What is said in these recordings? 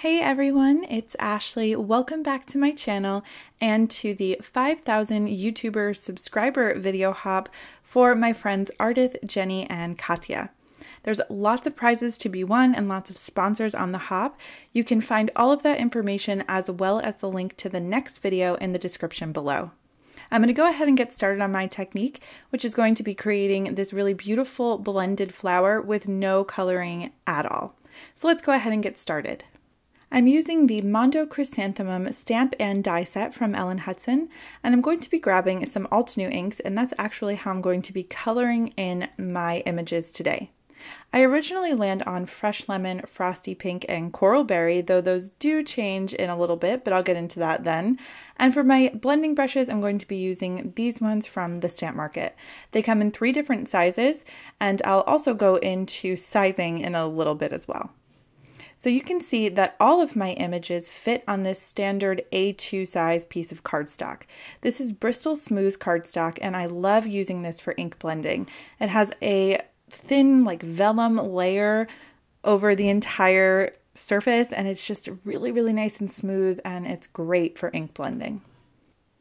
Hey everyone, it's Ashlea. Welcome back to my channel and to the 5000 YouTuber subscriber video hop for my friends Ardyth, Jenny, and Kathya. There's lots of prizes to be won and lots of sponsors on the hop. You can find all of that information as well as the link to the next video in the description below. I'm going to go ahead and get started on my technique, which is going to be creating this really beautiful blended flower with no coloring at all. So let's go ahead and get started. I'm using the Mondo Chrysanthemum stamp and die set from Ellen Hutson, and I'm going to be grabbing some Altenew inks, and that's actually how I'm going to be coloring in my images today. I originally land on Fresh Lemon, Frosty Pink, and Coral Berry, though those do change in a little bit, but I'll get into that then. And for my blending brushes, I'm going to be using these ones from the Stamp Market. They come in three different sizes, and I'll also go into sizing in a little bit as well. So you can see that all of my images fit on this standard A2 size piece of cardstock. This is Bristol Smooth cardstock and I love using this for ink blending. It has a thin like vellum layer over the entire surface and it's just really really nice and smooth and it's great for ink blending.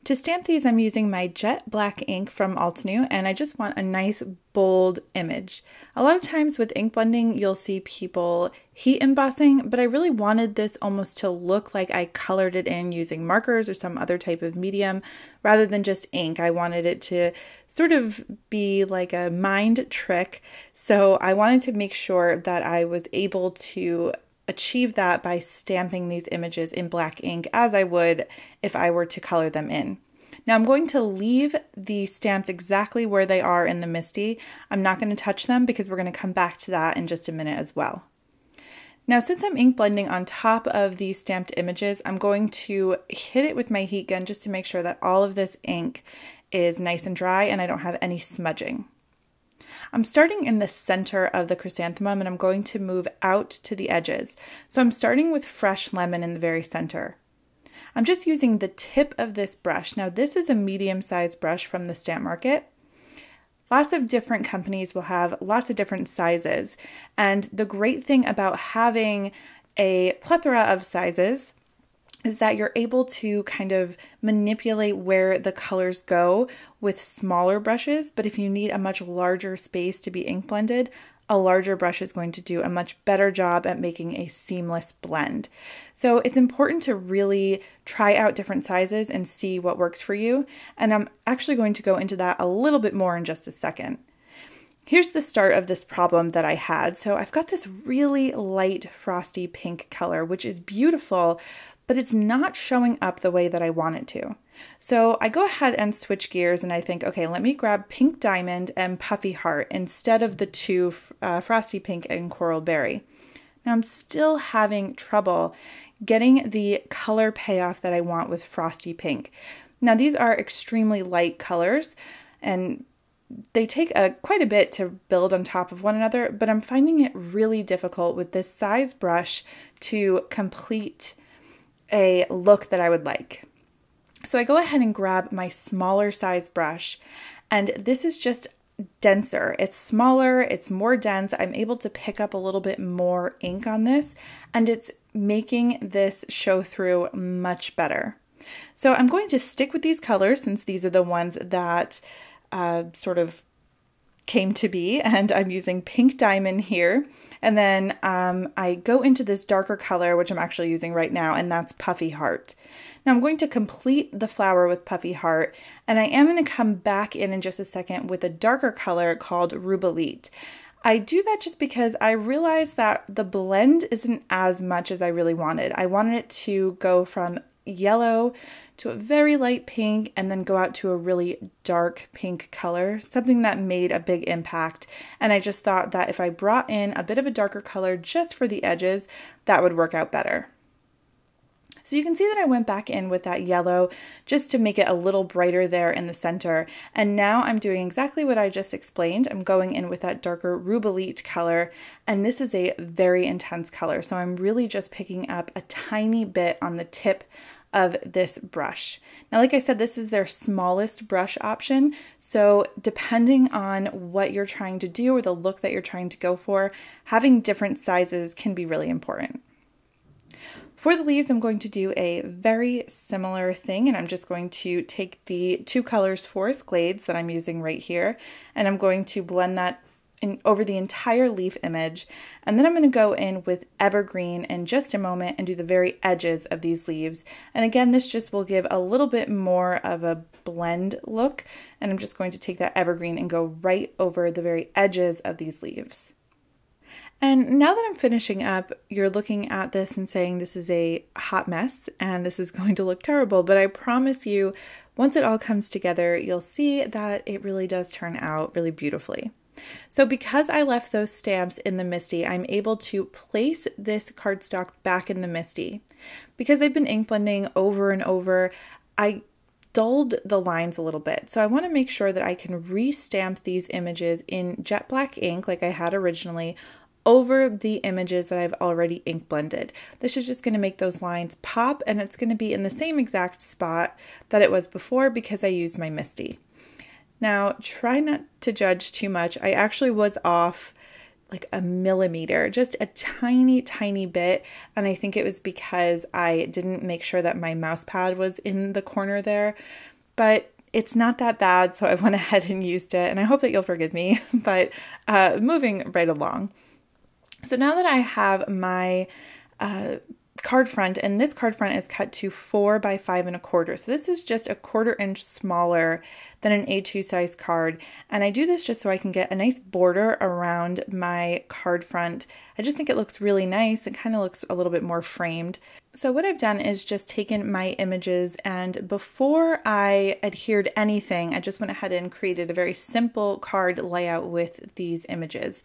To stamp these, I'm using my jet black ink from Altenew, and I just want a nice bold image. A lot of times with ink blending, you'll see people heat embossing, but I really wanted this almost to look like I colored it in using markers or some other type of medium rather than just ink. I wanted it to sort of be like a mind trick, so I wanted to make sure that I was able to achieve that by stamping these images in black ink as I would if I were to color them in. Now I'm going to leave the stamps exactly where they are in the MISTI. I'm not going to touch them because we're going to come back to that in just a minute as well. Now since I'm ink blending on top of these stamped images, I'm going to hit it with my heat gun just to make sure that all of this ink is nice and dry and I don't have any smudging. I'm starting in the center of the chrysanthemum and I'm going to move out to the edges. So I'm starting with fresh lemon in the very center. I'm just using the tip of this brush. Now this is a medium-sized brush from the Stamp Market. Lots of different companies will have lots of different sizes. And the great thing about having a plethora of sizes is that you're able to kind of manipulate where the colors go with smaller brushes. But if you need a much larger space to be ink blended, a larger brush is going to do a much better job at making a seamless blend. So it's important to really try out different sizes and see what works for you. And I'm actually going to go into that a little bit more in just a second. Here's the start of this problem that I had. So I've got this really light frosty pink color, which is beautiful, but it's not showing up the way that I want it to. So I go ahead and switch gears and I think, okay, let me grab Pink Diamond and Puffy Heart instead of the two uh, Frosty Pink and Coral Berry. Now I'm still having trouble getting the color payoff that I want with Frosty Pink. Now these are extremely light colors and they take a, quite a bit to build on top of one another, but I'm finding it really difficult with this size brush to complete a look that I would like. So I go ahead and grab my smaller size brush, and this is just denser. It's smaller, it's more dense. I'm able to pick up a little bit more ink on this, and it's making this show through much better. So I'm going to stick with these colors since these are the ones that uh, sort of came to be, and I'm using Pink Diamond here. And then um, I go into this darker color, which I'm actually using right now, and that's Puffy Heart. Now I'm going to complete the flower with Puffy Heart, and I am going to come back in in just a second with a darker color called Rubellite. I do that just because I realized that the blend isn't as much as I really wanted. I wanted it to go from yellow to a very light pink and then go out to a really dark pink color, something that made a big impact. And I just thought that if I brought in a bit of a darker color just for the edges, that would work out better. So you can see that I went back in with that yellow just to make it a little brighter there in the center. And now I'm doing exactly what I just explained. I'm going in with that darker Rubellite color, and this is a very intense color. So I'm really just picking up a tiny bit on the tip of this brush. Now, like I said, this is their smallest brush option. So depending on what you're trying to do or the look that you're trying to go for, having different sizes can be really important. For the leaves, I'm going to do a very similar thing, and I'm just going to take the two colors Forest Glades that I'm using right here, and I'm going to blend that in, over the entire leaf image. And then I'm going to go in with Evergreen in just a moment and do the very edges of these leaves. And again, this just will give a little bit more of a blend look. And I'm just going to take that Evergreen and go right over the very edges of these leaves. And now that I'm finishing up, you're looking at this and saying this is a hot mess and this is going to look terrible. But I promise you, once it all comes together, you'll see that it really does turn out really beautifully. So because I left those stamps in the MISTI, I'm able to place this cardstock back in the MISTI. Because I've been ink blending over and over, I dulled the lines a little bit. So I want to make sure that I can restamp these images in jet black ink like I had originally over the images that I've already ink blended. This is just going to make those lines pop and it's going to be in the same exact spot that it was before because I used my MISTI. Now, try not to judge too much. I actually was off like a millimeter, just a tiny, tiny bit. And I think it was because I didn't make sure that my mouse pad was in the corner there. But it's not that bad, so I went ahead and used it. And I hope that you'll forgive me. But uh, moving right along. So now that I have my uh, card front, and this card front is cut to four by five and a quarter. So this is just a quarter inch smaller than an A2 size card. And I do this just so I can get a nice border around my card front. I just think it looks really nice. It kind of looks a little bit more framed. So what I've done is just taken my images and before I adhered anything, I just went ahead and created a very simple card layout with these images.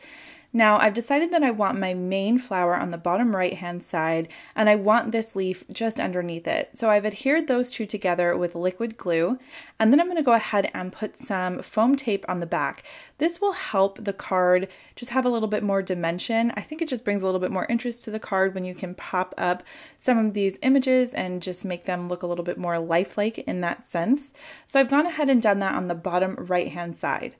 Now I've decided that I want my main flower on the bottom right hand side and I want this leaf just underneath it. So I've adhered those two together with liquid glue and then I'm going to go ahead and put some foam tape on the back. This will help the card just have a little bit more dimension. I think it just brings a little bit more interest to the card when you can pop up some of these images and just make them look a little bit more lifelike in that sense. So I've gone ahead and done that on the bottom right hand side.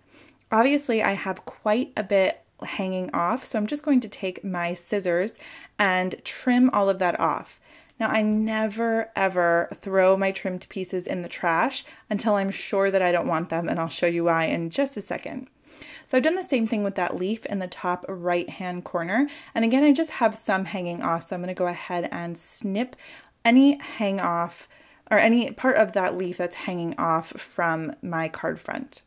Obviously, I have quite a bit hanging off. So I'm just going to take my scissors and trim all of that off. Now, I never ever throw my trimmed pieces in the trash until I'm sure that I don't want them, and I'll show you why in just a second. So I've done the same thing with that leaf in the top right hand corner. And again, I just have some hanging off. So I'm going to go ahead and snip any hang off or any part of that leaf that's hanging off from my card front.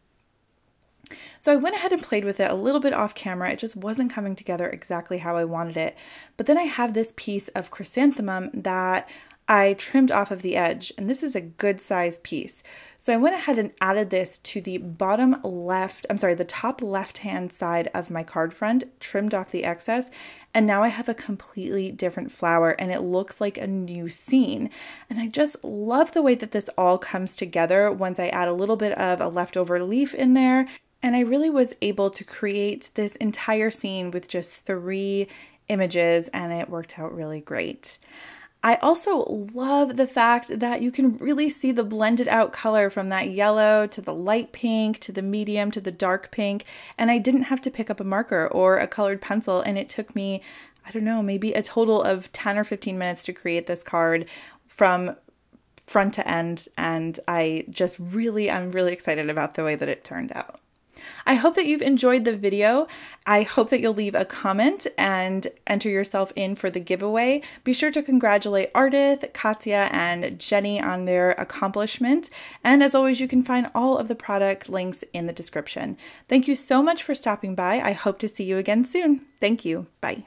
So I went ahead and played with it a little bit off camera. It just wasn't coming together exactly how I wanted it. But then I have this piece of chrysanthemum that I trimmed off of the edge, and this is a good size piece. So I went ahead and added this to the bottom left, I'm sorry, the top left hand side of my card front, trimmed off the excess, and now I have a completely different flower and it looks like a new scene. And I just love the way that this all comes together once I add a little bit of a leftover leaf in there and I really was able to create this entire scene with just three images, and it worked out really great. I also love the fact that you can really see the blended out color from that yellow to the light pink to the medium to the dark pink. And I didn't have to pick up a marker or a colored pencil, and it took me, I don't know, maybe a total of 10 or 15 minutes to create this card from front to end. And I just really, I'm really excited about the way that it turned out. I hope that you've enjoyed the video. I hope that you'll leave a comment and enter yourself in for the giveaway. Be sure to congratulate Ardyth, Kathya, and Jenny on their accomplishment. And as always, you can find all of the product links in the description. Thank you so much for stopping by. I hope to see you again soon. Thank you. Bye.